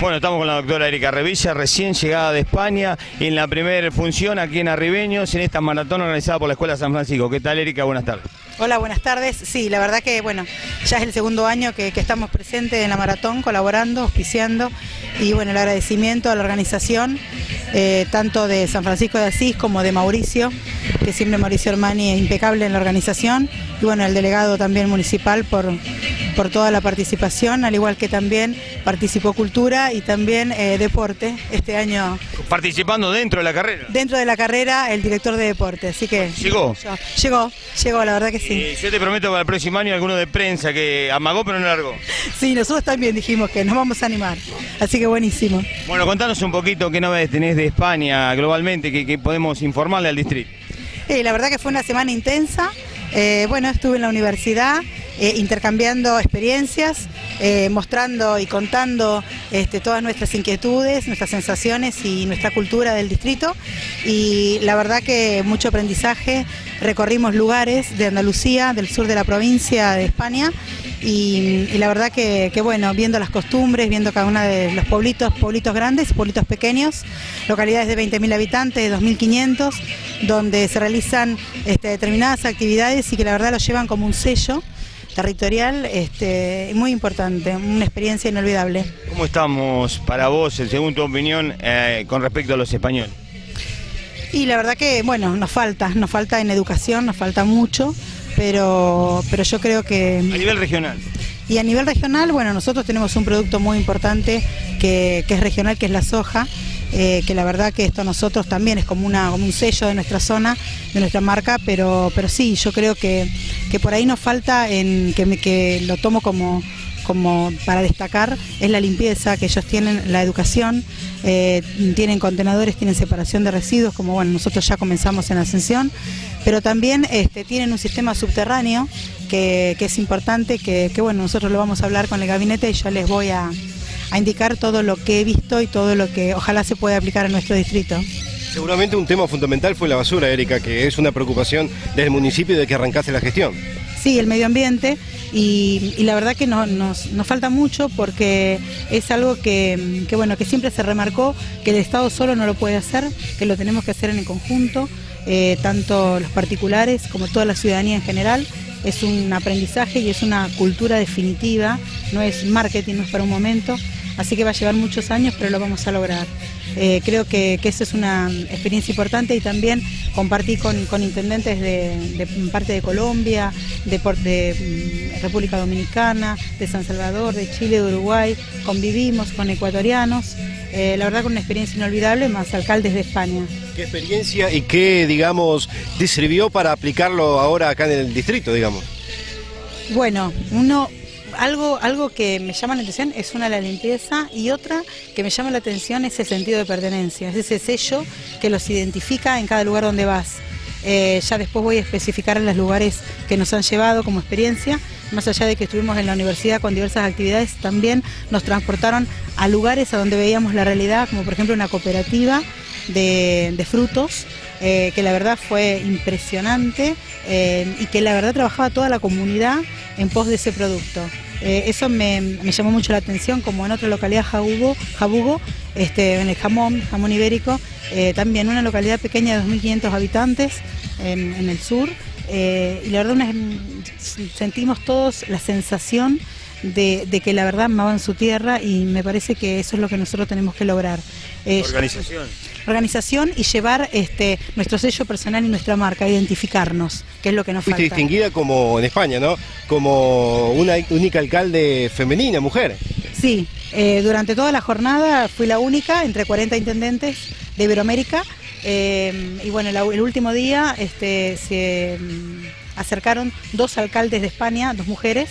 Bueno, estamos con la doctora Erika Revilla, recién llegada de España, en la primera función aquí en Arribeños, en esta maratón organizada por la Escuela San Francisco. ¿Qué tal, Erika? Buenas tardes. Hola, buenas tardes. Sí, la verdad que, bueno, ya es el segundo año que, estamos presentes en la maratón, colaborando, auspiciando, y bueno, el agradecimiento a la organización, eh, tanto de San Francisco de Asís como de Mauricio, que siempre Mauricio Armani es impecable en la organización, y bueno, el delegado también municipal por, por toda la participación, al igual que también participó Cultura y también eh, Deporte este año. Participando dentro de la carrera. Dentro de la carrera, el director de Deporte, así que... ¿Llegó? yo- llegó, llegó, la verdad que sí. Eh, yo te prometo para el próximo año alguno de prensa que amagó pero no largó. Sí, nosotros también dijimos que nos vamos a animar, así que buenísimo. Bueno, contanos un poquito qué novedades tenés de España globalmente que, que podemos informarle al distrito. Eh, la verdad que fue una semana intensa. Eh, bueno, estuve en la universidad eh, intercambiando experiencias, eh, mostrando y contando este, todas nuestras inquietudes, nuestras sensaciones y nuestra cultura del distrito. Y la verdad que mucho aprendizaje. Recorrimos lugares de Andalucía, del sur de la provincia de España. Y, la verdad que, bueno, viendo las costumbres, viendo cada uno de los pueblitos, pueblitos grandes, pueblitos pequeños, localidades de 20.000 habitantes, de 2.500, donde se realizan este, determinadas actividades y que la verdad lo llevan como un sello territorial este, muy importante, una experiencia inolvidable. ¿Cómo estamos para vos, según tu opinión, eh, con respecto a los españoles? Y la verdad que, bueno, nos falta, nos falta en educación, nos falta mucho, pero, pero yo creo que... A nivel regional. Y a nivel regional, bueno, nosotros tenemos un producto muy importante que, que es regional, que es la soja, eh, que la verdad que esto a nosotros también es como, una, como un sello de nuestra zona, de nuestra marca, pero, pero sí, yo creo que, que por ahí nos falta, en que, lo tomo como, como para destacar, es la limpieza, que ellos tienen la educación, eh, tienen contenedores, tienen separación de residuos, como bueno, nosotros ya comenzamos en Ascensión, pero también este, tienen un sistema subterráneo que, que es importante, que, que, bueno, nosotros lo vamos a hablar con el gabinete y yo les voy a, a indicar todo lo que he visto y todo lo que ojalá se pueda aplicar en nuestro distrito. Seguramente un tema fundamental fue la basura, Erika, que es una preocupación del municipio de que arrancase la gestión. Sí, el medio ambiente y, la verdad que no- nos, nos falta mucho porque es algo que, que, bueno que siempre se remarcó que el Estado solo no lo puede hacer, que lo tenemos que hacer en el conjunto, eh, tanto los particulares como toda la ciudadanía en general. Es un aprendizaje y es una cultura definitiva, no es marketing, no es para un momento, así que va a llevar muchos años, pero lo vamos a lograr. Eh, creo que, que eso es una experiencia importante y también compartí con, con intendentes de, de parte de Colombia, de, mm, República Dominicana, de San Salvador, de Chile, de Uruguay, convivimos con ecuatorianos, eh, la verdad con una experiencia inolvidable, más alcaldes de España. ¿Qué experiencia y qué, digamos, te sirvió para aplicarlo ahora acá en el distrito, digamos? Bueno, uno algo, algo que me llama la atención es una la limpieza y otra que me llama la atención es el sentido de pertenencia, es ese sello que los identifica en cada lugar donde vas. Eh, ya después voy a especificar en los lugares que nos han llevado como experiencia, más allá de que estuvimos en la universidad con diversas actividades, también nos transportaron a lugares a donde veíamos la realidad, como por ejemplo una cooperativa de, de frutos, eh, que la verdad fue impresionante eh, y que la verdad trabajaba toda la comunidad en pos de ese producto. Eh, eso me, llamó mucho la atención, como en otra localidad, Jabugo, Jabugo este, en el jamón, jamón ibérico, también una localidad pequeña de 2.500 habitantes en, el sur. y la verdad una- sentimos todos la sensación de, que la verdad amaban su tierra y me parece que eso es lo que nosotros tenemos que lograr. Organización. Organización y llevar este nuestro sello personal y nuestra marca, identificarnos, que es lo que nos Fuiste falta. distinguida como en España, ¿no? Como una única alcalde femenina, mujer. Sí, eh, durante toda la jornada fui la única entre 40 intendentes de Iberoamérica eh, y bueno, la- el último día este, se mm, acercaron dos alcaldes de España, dos mujeres,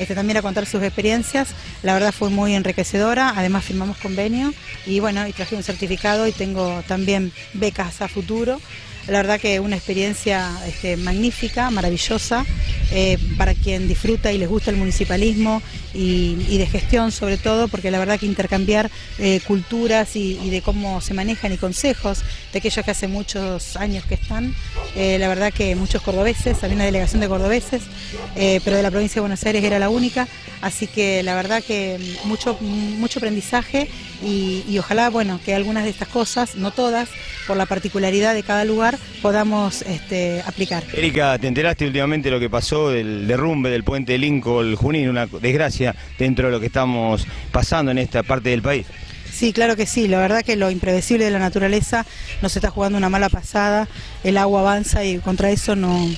este, también a contar sus experiencias. La verdad fue muy enriquecedora, además firmamos convenio y bueno, y traje un certificado y tengo también becas a futuro. La verdad que una experiencia este, magnífica, maravillosa, eh, para quien disfruta y les gusta el municipalismo y, de gestión sobre todo, porque la verdad que intercambiar eh, culturas y, de cómo se manejan y consejos de aquellos que hace muchos años que están, eh, la verdad que muchos cordobeses, había una delegación de cordobeses, pero de la provincia de Buenos Aires era la única, así que la verdad que mucho, mucho aprendizaje y, ojalá, bueno, que algunas de estas cosas, no todas, por la particularidad de cada lugar, podamos este, aplicar. Erika, ¿te enteraste últimamente lo que pasó del derrumbe del puente Lincoln Junín? Una desgracia dentro de lo que estamos pasando en esta parte del país. Sí, claro que sí. La verdad que lo imprevisible de la naturaleza nos está jugando una mala pasada. El agua avanza y contra eso no,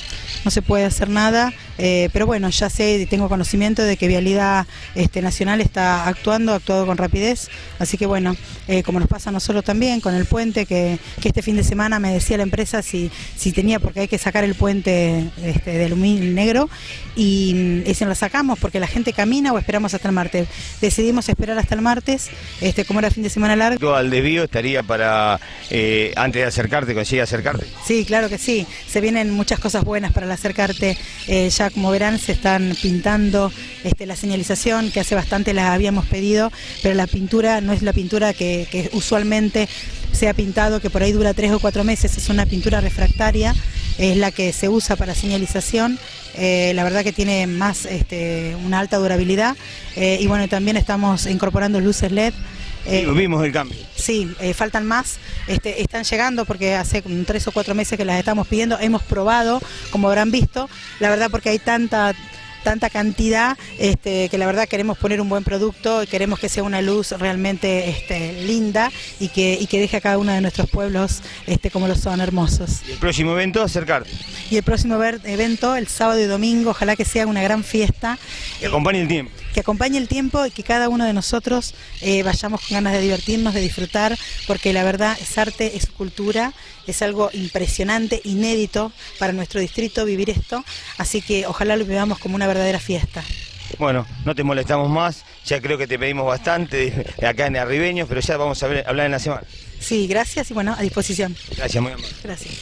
no se puede hacer nada. Eh, pero bueno, ya sé y tengo conocimiento de que Vialidad este, Nacional está actuando, ha actuado con rapidez. Así que bueno, eh, como nos pasa a nosotros también con el puente, que, este fin de semana me decía la empresa si, si tenía, porque hay que sacar el puente este, de aluminio negro, y, y si lo sacamos porque la gente camina o esperamos hasta el martes. Decidimos esperar hasta el martes, este, como era fin de semana largo. ¿Al desvío estaría para, eh, antes de acercarte, consigue acercarte? Sí, claro que sí. Se vienen muchas cosas buenas para el acercarte. ya como verán se están pintando este, la señalización que hace bastante la habíamos pedido, pero la pintura no es la pintura que, usualmente se ha pintado, que por ahí dura tres o cuatro meses, es una pintura refractaria, es la que se usa para señalización, eh, la verdad que tiene más este, una alta durabilidad eh, y bueno, también estamos incorporando luces LED. Eh, vimos el cambio. Sí, eh, faltan más, este, están llegando porque hace tres o cuatro meses que las estamos pidiendo, hemos probado, como habrán visto, la verdad porque hay tanta tanta cantidad este, que la verdad queremos poner un buen producto, y queremos que sea una luz realmente este, linda y que, y que deje a cada uno de nuestros pueblos este, como lo son hermosos. ¿Y el próximo evento acercar? Y el próximo evento, el sábado y domingo, ojalá que sea una gran fiesta. Que acompañe el tiempo que acompañe el tiempo y que cada uno de nosotros eh, vayamos con ganas de divertirnos, de disfrutar, porque la verdad es arte, es cultura, es algo impresionante, inédito para nuestro distrito vivir esto, así que ojalá lo vivamos como una verdadera fiesta. Bueno, no te molestamos más, ya creo que te pedimos bastante acá en Arribeños, pero ya vamos a hablar en la semana. Sí, gracias y bueno, a disposición. Gracias, muy amable. Gracias.